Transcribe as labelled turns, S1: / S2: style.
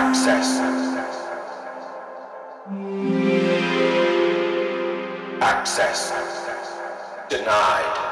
S1: Access. Access. Denied.